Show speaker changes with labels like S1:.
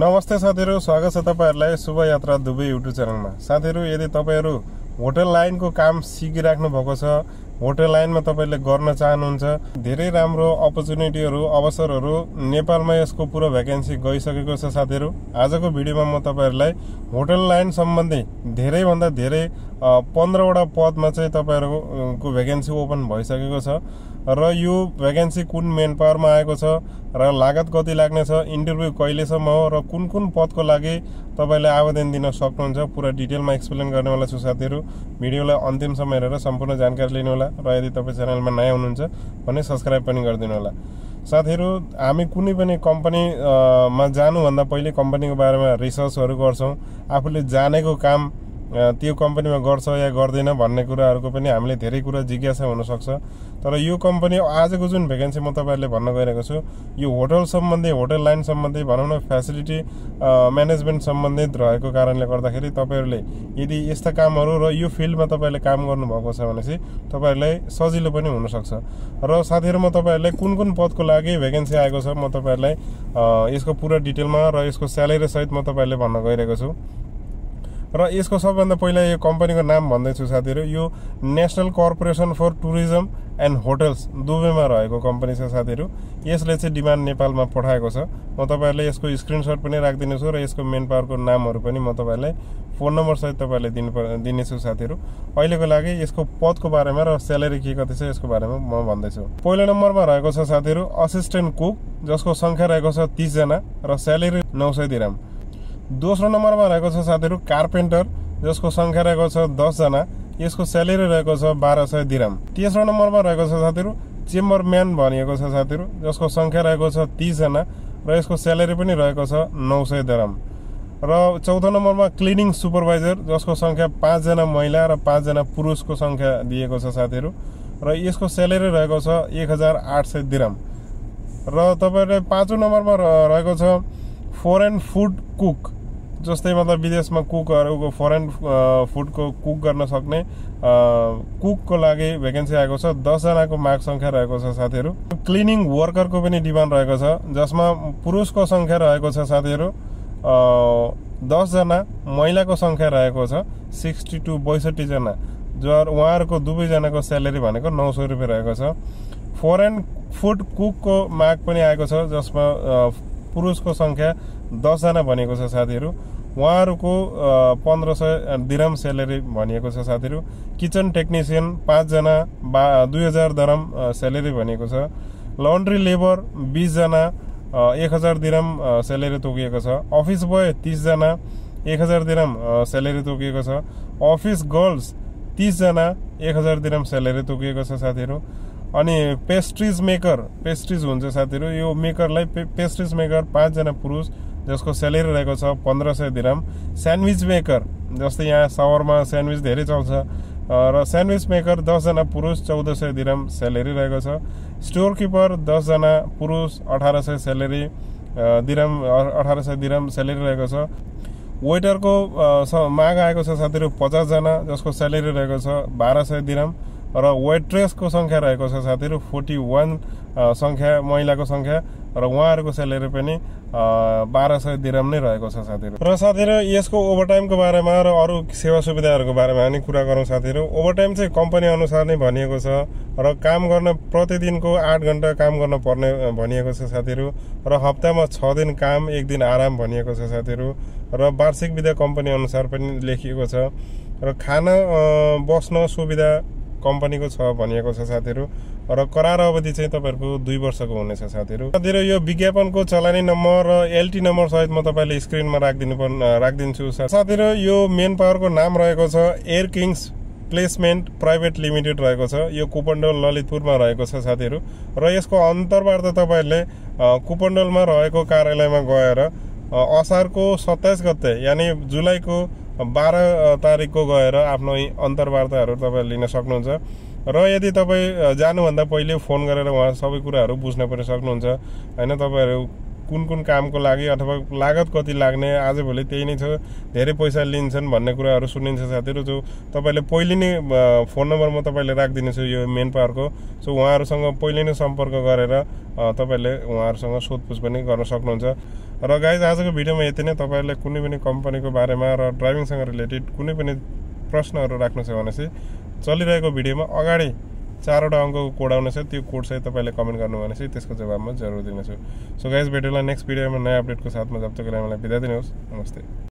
S1: नमस्ते साथीहरू स्वागत छ तपाईँहरूलाई शुभ यात्रा दुबई युट्युब च्यानलमा। साथीहरू यदि तपाईँहरू होटल लाइनको काम सिकिराख्नु भएको छ होटल लाइनमा तपाईँले गर्न चाहनुहुन्छ धेरै राम्रो अपर्च्युनिटीहरू अवसरहरू नेपालमा यसको पुरो भ्याकेन्सी गइसकेको छ साथीहरू आजको भिडियोमा म तपाईँहरूलाई होटल लाइन सम्बन्धी धेरैभन्दा धेरै पन्ध्रवटा पदमा चाहिँ तपाईँहरूको भ्याकेन्सी ओपन भइसकेको छ। र यो भ्याकेन्सी कुन मेन पावरमा आएको छ र लागत कति लाग्नेछ इन्टरभ्यू कहिलेसम्म हो र कुन कुन पदको लागि तपाईँले आवेदन दिन सक्नुहुन्छ पुरा डिटेलमा एक्सप्लेन गर्नेवाला छु साथीहरू भिडियोलाई अन्तिमसम्म हेरेर सम्पूर्ण जानकारी लिनुहोला र यदि तपाईँ च्यानलमा नयाँ हुनुहुन्छ भने सब्सक्राइब पनि गरिदिनु होला। साथीहरू हामी कुनै पनि कम्पनीमा जानुभन्दा पहिले कम्पनीको बारेमा रिसर्चहरू गर्छौँ। आफूले जानेको काम त्यो कम्पनीमा गर्छ या गर्दैन भन्ने कुराहरूको पनि हामीले धेरै कुरा जिज्ञासा हुनसक्छ। तर यो कम्पनी आजको जुन भेकेन्सी म तपाईँहरूले भन्न गइरहेको छु यो होटल सम्बन्धी होटल लाइन सम्बन्धी भनौँ न फेसिलिटी म्यानेजमेन्ट सम्बन्धित रहेको कारणले गर्दाखेरि तपाईँहरूले यदि यस्ता कामहरू र यो फिल्डमा तपाईँले काम गर्नुभएको छ भनेपछि तपाईँहरूलाई सजिलो पनि हुनसक्छ। र साथीहरू म तपाईँहरूलाई कुन कुन पदको लागि भेकेन्सी आएको छ म तपाईँहरूलाई यसको पुरा डिटेलमा र यसको स्यालेरी सहित म तपाईँहरूले भन्न गइरहेको छु। र यसको सबभन्दा पहिला यो कम्पनीको नाम भन्दैछु साथीहरू यो national corporation for tourism and hotels दुबईमा रहेको कम्पनी छ साथीहरू। यसले चाहिँ डिमान्ड नेपालमा पठाएको छ। म तपाईँहरूलाई यसको स्क्रिनसट पनि राखिदिनेछु र यसको मेन पावरको नामहरू पनि म तपाईँहरूलाई फोन नम्बरसहित तपाईँहरूले दिनु दिनेछु साथीहरू। अहिलेको लागि यसको पदको बारेमा र स्यालेरी के कति छ यसको बारेमा म भन्दैछु। पहिलो नम्बरमा रहेको छ साथीहरू असिस्टेन्ट कुक जसको सङ्ख्या रहेको छ तिसजना र स्यालेरी नौ सय दिराम। दोस्रो नम्बरमा रहेको छ साथीहरू कार्पेन्टर जसको सङ्ख्या रहेको छ दसजना यसको स्यालेरी रहेको छ बाह्र सय दिराम तेस्रो नम्बरमा रहेको छ साथीहरू चेम्बरम्यान भनिएको छ साथीहरू जसको सङ्ख्या रहेको छ तिसजना र यसको स्यालेरी पनि रहेको छ नौ सय दिराम र चौथो नम्बरमा क्लिनिङ सुपरभाइजर जसको सङ्ख्या पाँचजना महिला र पाँचजना पुरुषको सङ्ख्या दिएको छ साथीहरू र यसको स्यालेरी रहेको छ एक हजार आठ सय दिराम र तपाईँहरूले पाँचौँ नम्बरमा रहेको छ फरेन फुड कुक जस्तै मतलब विदेशमा कुकहरूको फरेन फुडको कुक गर्न सक्ने कुकको लागि भेकेन्सी आएको छ। दसजनाको माग सङ्ख्या रहेको छ साथीहरू। क्लिनिङ वर्करको पनि डिमान्ड रहेको छ जसमा पुरुषको सङ्ख्या रहेको छ साथीहरू। दसजना महिलाको सङ्ख्या रहेको छ सिक्सटी टू बैसठीजना जो उहाँहरूको दुवैजनाको स्यालेरी भनेको नौ सय रुपियाँ रहेको छ। फरेन फुड कुकको माग पनि आएको छ जसमा पुरुषको सङ्ख्या दसजना भनेको छ साथीहरू। उहाँहरूको पन्ध्र सय दिरम स्यालेरी भनिएको छ साथीहरू। किचन टेक्निसियन पाँचजना बा दुई हजार दरम स्यालेरी भनेको छ। लन्ड्री लेबर बिसजना एक हजार दिरम स्यालेरी तोकिएको छ। अफिस बोय तिसजना एक हजार दिरम स्यालेरी तोकिएको छ। अफिस गर्ल्स तिसजना एक हजार दिरम स्यालेरी तोकिएको छ साथीहरू। अनि पेस्ट्रिज मेकर पेस्ट्रिज हुन्छ साथीहरू यो मेकरलाई पेस्ट्रिज मेकर पाँचजना पुरुष जसको स्यालेरी रहेको छ पन्ध्र सय दिराम। स्यान्डविच मेकर जस्तै यहाँ सावरमा स्यान्डविच धेरै चल्छ। र स्यान्डविच मेकर दसजना पुरुष चौध सय दिराम स्यालेरी रहेको छ। स्टोर किपर दसजना पुरुष अठार सय स्यालेरी दिराम अठार सय दिराम स्यालेरी रहेको छ। वेटरको माग आएको छ साथीहरू पचासजना जसको स्यालेरी रहेको छ बाह्र सय दिराम। र वेट्रेसको सङ्ख्या रहेको छ साथीहरू फोर्टी वान सङ्ख्या महिलाको सङ्ख्या र उहाँहरूको स्यालेरी पनि बाह्र सय दिराम नै रहेको छ साथीहरू। र साथीहरू यसको ओभरटाइमको बारेमा र अरू सेवा सुविधाहरूको बारेमा पनि कुरा गरौँ साथीहरू। ओभरटाइम चाहिँ कम्पनी अनुसार नै भनिएको छ र काम गर्न प्रतिदिनको आठ घन्टा काम गर्न पर्ने भनिएको छ साथीहरू। र हप्तामा छ दिन काम एक दिन आराम भनिएको छ साथीहरू। र वार्षिक विधा कम्पनी अनुसार पनि लेखिएको छ। र खाना बस्न सुविधा कम्पनीको छ भनिएको छ साथीहरू। र करार अवधि चाहिँ तपाईँहरूको दुई वर्षको हुनेछ साथीहरू। साथीहरू यो विज्ञापनको चलानी नम्बर र एलटी नम्बर सहित म तपाईँले स्क्रिनमा राखिदिनु राखिदिन्छु साथीहरू यो मेन पावरको नाम रहेको छ air kings placement private limited रहेको छ। यो कुपन्डोल ललितपुरमा रहेको छ साथीहरू। र यसको अन्तर्वार्ता तपाईँहरूले कुपन्डोलमा रहेको कार्यालयमा गएर असारको सत्ताइस गते यानि जुलाईको बाह्र तारिकको गएर आफ्नो अन्तर्वार्ताहरू तपाईँले लिन सक्नुहुन्छ। र यदि तपाईँ जानुभन्दा पहिले फोन गरेर उहाँ सबै कुराहरू बुझ्न पनि सक्नुहुन्छ। होइन तपाईँहरू कुन कुन कामको लागि अथवा लागत कति लाग्ने आजभोलि त्यही नै छ। धेरै पैसा लिन्छन् भन्ने कुराहरू सुनिन्छ साथीहरू। जो तपाईँले पहिले नै फोन नम्बर म तपाईँले राखिदिनेछु यो मेन पावरको सो उहाँहरूसँग पहिले नै सम्पर्क गरेर तपाईँले उहाँहरूसँग सोधपुछ पनि गर्न सक्नुहुन्छ। र गाइज आजको भिडियोमा यति नै। तपाईँहरूले कुनै पनि कम्पनीको बारेमा र ड्राइभिङसँग रिलेटेड कुनै पनि प्रश्नहरू राख्नु छ भने चाहिँ चलिरहेको भिडियोमा अगाडि चारवटा अङ्कको कोड आउनेछ त्यो कोड चाहिँ तपाईँले कमेन्ट गर्नु भने चाहिँ त्यसको जवाब म जरुर दिनेछु। सो गाइज भेटेला नेक्स्ट भिडियोमा नयाँ अपडेटको साथमा जब तक मलाई बिदा दिनुहोस्। नमस्ते।